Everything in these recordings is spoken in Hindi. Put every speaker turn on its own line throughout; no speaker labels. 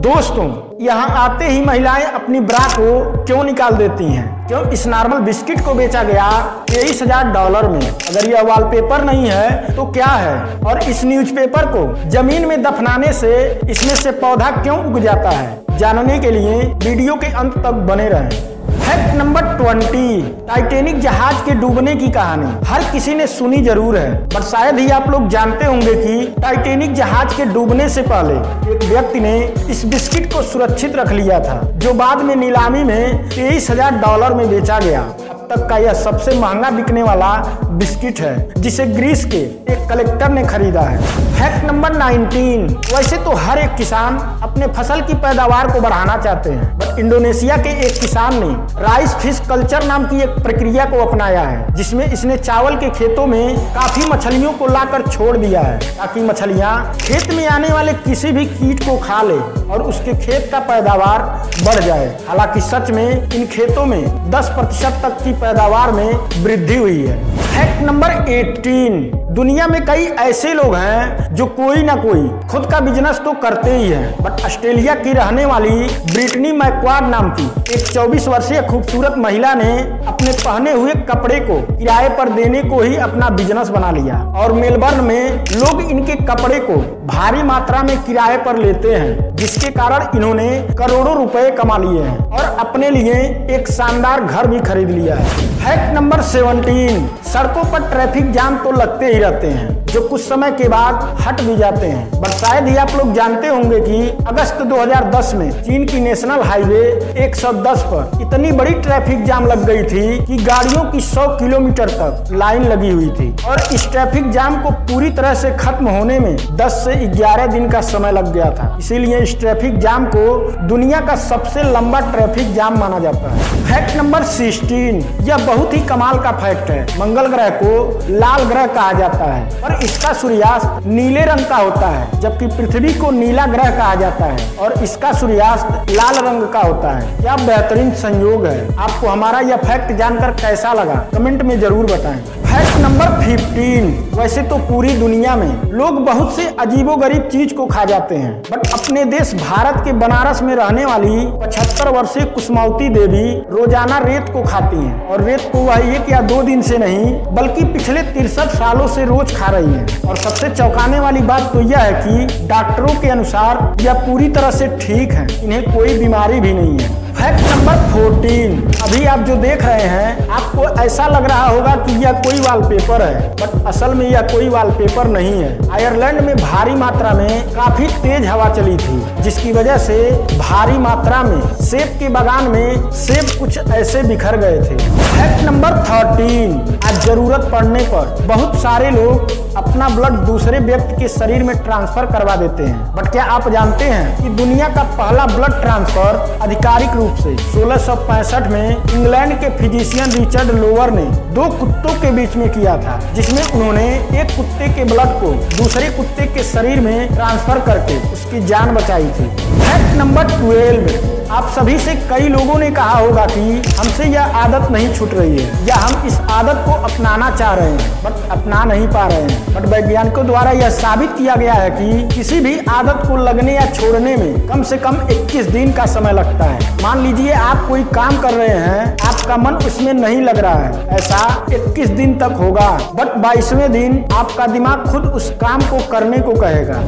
दोस्तों, यहाँ आते ही महिलाएँ अपनी ब्रा को क्यों निकाल देती हैं? क्यों इस नॉर्मल बिस्किट को बेचा गया तेईस हज़ार डॉलर में? अगर यह वॉलपेपर नहीं है तो क्या है? और इस न्यूज़पेपर को ज़मीन में दफनाने से इसमें से पौधा क्यों उग जाता है? जानने के लिए वीडियो के अंत तक बने रहें। फैक्ट नंबर ट्वेंटी, टाइटेनिक जहाज़ के डूबने की कहानी। हर किसी ने सुनी ज़रूर है, पर शायद ही आप लोग जानते होंगे कि टाइटेनिक जहाज़ के डूबने से पहले एक व्यक्ति ने इस बिस्किट को सुरक्षित रख लिया था, जो बाद में नीलामी में तेईस हज़ार डॉलर में बेचा गया। तक का यह सबसे महँगा बिकने वाला बिस्किट है, जिसे ग्रीस के एक कलेक्टर ने खरीदा है। फैक्ट नंबर 19 वैसे तो हर एक किसान अपने फ़सल की पैदावार को बढ़ाना चाहते हैं बट इंडोनेशिया के एक किसान ने राइस फ़िश कल्चर नाम की एक प्रक्रिया को अपनाया है, जिसमें इसने चावल के खेतों में काफ़ी मछलियों को लाकर छोड़ दिया है, ताकि मछलियाँ खेत में आने वाले किसी भी कीट को खा ले और उसके खेत का पैदावार बढ़ जाए। हालाँकि सच में, इन खेतों में 10 प्रतिशत तक की पैदावार में वृद्धि हुई है। फैक्ट नंबर 18 दुनिया में कई ऐसे लोग हैं जो कोई ना कोई खुद का बिज़नेस तो करते ही हैं बट ऑस्ट्रेलिया की रहने वाली ब्रिटनी मैकवाड नाम की एक 24 वर्षीय खूबसूरत महिला ने अपने पहने हुए कपड़े को किराए पर देने को ही अपना बिज़नेस बना लिया। और मेलबर्न में लोग इनके कपड़े को भारी मात्रा में किराए पर लेते हैं। जिसके कारण इन्होंने करोड़ों रुपए कमा लिए हैं और अपने लिए एक शानदार घर भी खरीद लिया है। फैक्ट नंबर 17 सड़कों पर ट्रैफ़िक जाम तो लगते ही रहते हैं, जो कुछ समय के बाद हट भी जाते हैं। बट शायद ही आप लोग जानते होंगे कि अगस्त 2010 में चीन की नेशनल हाईवे 110 पर इतनी बड़ी ट्रैफ़िक जाम लग गई थी कि गाड़ियों की 100 किलोमीटर तक लाइन लगी हुई थी। और इस ट्रैफ़िक जाम को पूरी तरह से खत्म होने में 10 से 11 दिन का समय लग गया था। इसीलिए इस ट्रैफ़िक जाम को दुनिया का सबसे लंबा ट्रैफ़िक जाम माना जाता है। फैक्ट नंबर 16 यह बहुत ही कमाल का फैक्ट है। मंगल ग्रह को लाल ग्रह कहा जाता है और इसका सूर्यास्त नीले रंग का होता है, जबकि पृथ्वी को नीला ग्रह कहा जाता है और इसका सूर्यास्त लाल रंग का होता है। क्या बेहतरीन संयोग है। आपको हमारा यह फैक्ट जानकर कैसा लगा? कमेंट में ज़रूर बताएँ। फैक्ट नंबर 15 वैसे तो पूरी दुनिया में लोग बहुत से अजीबो गरीब चीज़ को खा जाते हैं बट अपने देश भारत के बनारस में रहने वाली 75 वर्षीय कुसमावती देवी रोज़ाना रेत को खाती हैं। और रेत को वह एक या दो दिन से नहीं, बल्कि पिछले तिरसठ सालों से रोज खा रही हैं। और सबसे चौंकाने वाली बात तो यह है की डॉक्टरों के अनुसार यह पूरी तरह से ठीक है, इन्हें कोई बीमारी भी नहीं है। फैक्ट नंबर 14 अभी आप जो देख रहे हैं, आपको ऐसा लग रहा होगा कि यह कोई वॉलपेपर है बट असल में यह कोई वॉलपेपर नहीं है। आयरलैंड में भारी मात्रा में काफ़ी तेज हवा चली थी, जिसकी वजह से भारी मात्रा में सेब के बगान में सेब कुछ ऐसे बिखर गए थे। फैक्ट नंबर 13 आज ज़रूरत पड़ने पर बहुत सारे लोग अपना ब्लड दूसरे व्यक्ति के शरीर में ट्रांसफ़र करवा देते हैं। बट क्या आप जानते हैं कि दुनिया का पहला ब्लड ट्रांसफ़र आधिकारिक रूप से। 1665 में इंग्लैंड के फिजिशियन रिचर्ड लोअर ने दो कुत्तों के बीच में किया था, जिसमें उन्होंने एक कुत्ते के ब्लड को दूसरे कुत्ते के शरीर में ट्रांसफ़र करके उसकी जान बचाई थी। फैक्ट नंबर 12 आप सभी से कई लोगों ने कहा होगा कि हमसे यह आदत नहीं छूट रही है, या हम इस आदत को अपनाना चाह रहे हैं बट अपना नहीं पा रहे हैं। बट वैज्ञानिकों द्वारा यह साबित किया गया है कि किसी भी आदत को लगने या छोड़ने में कम से कम 21 दिन का समय लगता है। मान लीजिए आप कोई काम कर रहे हैं, आपका मन उसमें नहीं लग रहा है, ऐसा 21 दिन तक होगा बट बाईसवें दिन आपका दिमाग खुद उस काम को करने को कहेगा।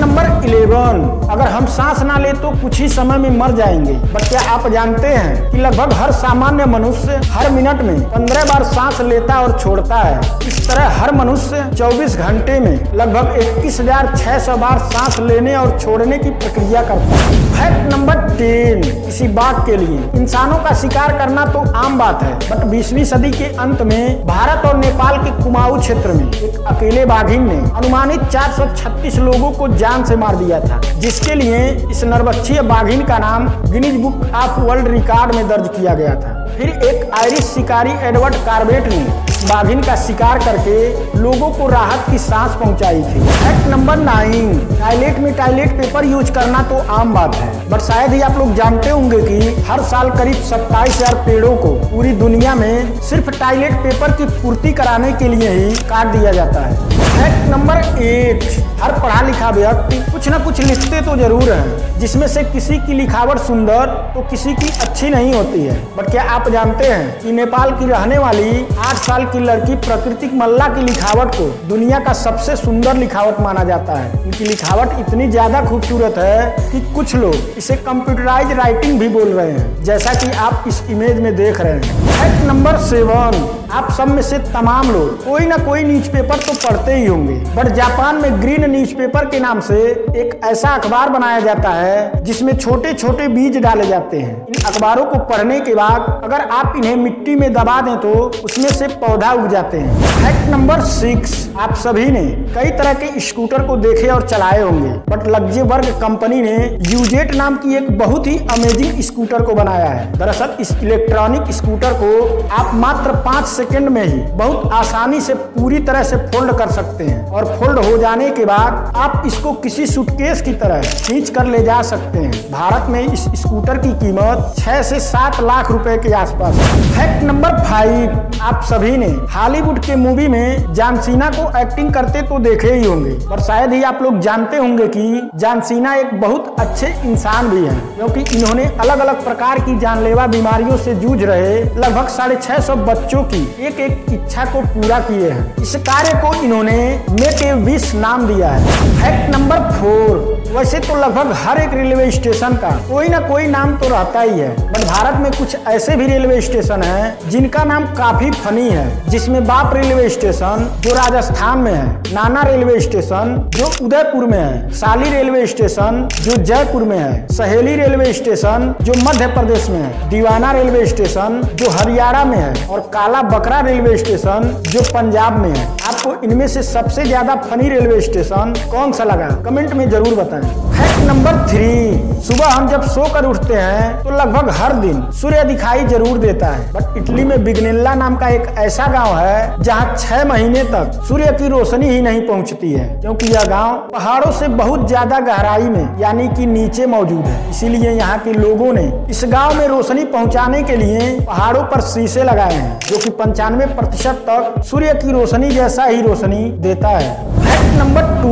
नंबर 11 अगर हम सांस ना ले तो कुछ ही समय में मर जाएँगे। बट क्या आप जानते हैं कि लगभग हर सामान्य मनुष्य हर मिनट में 15 बार सांस लेता और छोड़ता है? इस तरह हर मनुष्य 24 घंटे में लगभग इक्कीस हज़ार छह सौ बार सांस लेने और छोड़ने की प्रक्रिया करता है। फैक्ट नंबर टेन किसी बात के लिए। इंसानों का शिकार करना तो आम बात है, बट बीसवीं सदी के अंत में भारत और नेपाल के कुमाऊ क्षेत्र में एक अकेले बाघिन ने अनुमानित 436 लोगों को जान से मार दिया था, जिसके लिए इस नरबक्षीय बाघिन का नाम Guinness book of world record में दर्ज किया गया था। फिर एक आयरिश शिकारी एडवर्ड कार्बेट ने बाघिन का शिकार करके लोगों को राहत की सांस पहुंचाई थी। फैक्ट नंबर नाइन टॉयलेट में टॉयलेट पेपर यूज़ करना तो आम बात है बट शायद ही आप लोग जानते होंगे कि हर साल करीब सत्ताईस हज़ार पेड़ों को पूरी दुनिया में सिर्फ़ टॉयलेट पेपर की पूर्ति कराने के लिए ही काट दिया जाता है। फैक्ट नंबर एट हर पढ़ा लिखा व्यक्ति कुछ ना कुछ लिखते तो ज़रूर है। जिसमें से किसी की लिखावट सुंदर तो किसी की अच्छी नहीं होती है। बट क्या आप जानते हैं कि नेपाल की रहने वाली आठ साल की लड़की प्रकृतिक मल्ला की लिखावट को दुनिया का सबसे सुंदर लिखावट माना जाता है? उनकी लिखावट इतनी ज़्यादा खूबसूरत है कि कुछ लोग इसे कंप्यूटराइज राइटिंग भी बोल रहे हैं, जैसा कि आप इस इमेज में देख रहे हैं। फैक्ट नंबर सेवन आप सब में से तमाम लोग, कोई ना कोई न्यूज़पेपर तो पढ़ते ही होंगे। बट जापान में ग्रीन न्यूज़पेपर के नाम से एक ऐसा अखबार बनाया जाता है, जिसमें छोटे छोटे बीज डाले जाते हैं। इन अखबारों को पढ़ने के बाद अगर आप इन्हें मिट्टी में दबा दें तो उसमें से पौधा उग जाते हैं। फैक्ट नंबर सिक्स आप सभी ने कई तरह के स्कूटर को देखे और चलाए होंगे। बट लग्जेबर्ग कंपनी ने यूजेट नाम की एक बहुत ही अमेजिंग स्कूटर को बनाया है। दरअसल इस इलेक्ट्रॉनिक स्कूटर को आप मात्र पाँच सेकेंड में ही बहुत आसानी से पूरी तरह से फोल्ड कर सकते हैं। और फोल्ड हो जाने के बाद आप इसको किसी सूटकेस की तरह खींच कर ले जा सकते हैं। भारत में इस स्कूटर की कीमत छह से सात लाख रुपए के आसपास है। फैक्ट नंबर फाइव आप सभी ने हॉलीवुड के मूवी में जानसीना को एक्टिंग करते तो देखे ही होंगे। पर शायद ही आप लोग जानते होंगे कि जानसीना एक बहुत अच्छे इंसान भी हैं, क्योंकि इन्होंने अलग अलग प्रकार की जानलेवा बीमारियों से जूझ रहे लगभग साढ़े छह सौ बच्चों की एक एक इच्छा को पूरा किए हैं। इस कार्य को इन्होंने मेक ए विश नाम दिया है। फैक्ट नंबर फोर वैसे तो लगभग हर एक रेलवे स्टेशन का कोई ना कोई नाम तो रहता ही है। बट भारत में कुछ ऐसे भी रेलवे स्टेशन हैं, जिनका नाम काफ़ी फनी है। जिसमें बाप रेलवे स्टेशन जो राजस्थान में है, नाना रेलवे स्टेशन जो उदयपुर में है, साली रेलवे स्टेशन जो जयपुर में है, सहेली रेलवे स्टेशन जो मध्य प्रदेश में है, दीवाना रेलवे स्टेशन जो हरियाणा में है और काला बकरा रेलवे स्टेशन जो पंजाब में है। आपको इनमें से सबसे ज़्यादा फनी रेलवे स्टेशन कौन सा लगा? कमेंट में ज़रूर बताएँ। नंबर थ्री सुबह हम जब सोकर उठते हैं तो लगभग हर दिन सूर्य दिखाई ज़रूर देता है। बट इटली में बिगनेल्ला नाम का एक ऐसा गाँव है, जहाँ छह महीने तक सूर्य की रोशनी ही नहीं पहुँचती है, क्योंकि यह गाँव पहाड़ों से बहुत ज़्यादा गहराई में, यानी कि नीचे मौजूद है। इसीलिए यहाँ के लोगों ने इस गाँव में रोशनी पहुँचाने के लिए पहाड़ों पर शीशे लगाए हैं, जो की पंचानवे प्रतिशत तक सूर्य की रोशनी जैसा ही रोशनी देता है। नंबर टू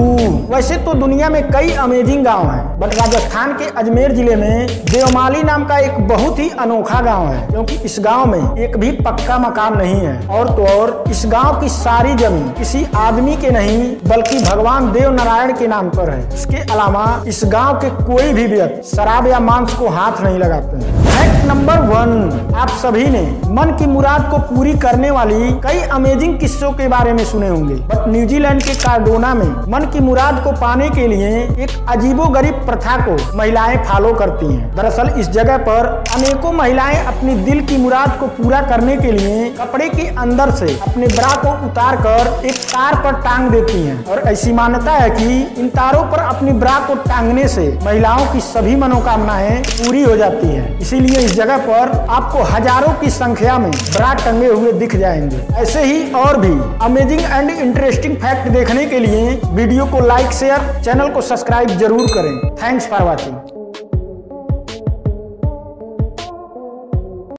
वैसे तो दुनिया में कई अमेजिंग गाँव हैं बट राजस्थान के अजमेर ज़िले में देवमाली नाम का एक बहुत ही अनोखा गाँव है, क्योंकि इस गाँव में एक भी पक्का मकान नहीं है। और तो और, इस गाँव की सारी ज़मीन किसी आदमी के नहीं, बल्कि भगवान देव नारायण के नाम पर है। इसके अलावा, इस गाँव के कोई भी व्यक्ति शराब या मांस को हाथ नहीं लगाते हैं। फैक्ट नंबर वन आप सभी ने मन की मुराद को पूरी करने वाली कई अमेजिंग किस्सों के बारे में सुने होंगे। बट न्यूजीलैंड के कार्डोना में मन की मुराद को पाने के लिए एक अजीबो गरीब प्रथा को महिलाएँ फॉलो करती हैं। दरअसल, इस जगह पर अनेकों महिलाएँ अपनी दिल की मुराद को पूरा करने के लिए कपड़े के अंदर से अपने ब्रा को उतार कर एक तार पर टांग देती हैं। और ऐसी मान्यता है कि इन तारों पर अपनी ब्रा को टांगने से महिलाओं की सभी मनोकामनाएँ पूरी हो जाती है। इसीलिए इस जगह पर आपको हज़ारों की संख्या में ब्रा टंगे हुए दिख जाएँगे। ऐसे ही और भी अमेजिंग एंड इंटरेस्टिंग फैक्ट देखने के लिए वीडियो को लाइक शेयर चैनल को सब्सक्राइब ज़रूर करें। Thanks for watching